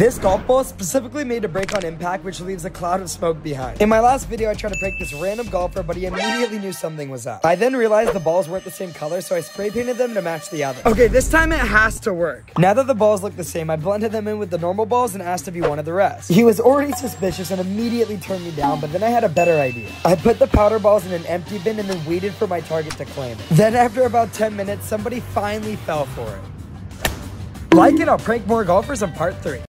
This golf ball is specifically made to break on impact, which leaves a cloud of smoke behind. In my last video, I tried to break this random golfer, but he immediately knew something was up. I then realized the balls weren't the same color, so I spray painted them to match the other. Okay, this time it has to work. Now that the balls look the same, I blended them in with the normal balls and asked if he wanted the rest. He was already suspicious and immediately turned me down, but then I had a better idea. I put the powder balls in an empty bin and then waited for my target to claim it. Then after about 10 minutes, somebody finally fell for it. Like it, I'll prank more golfers in part 3.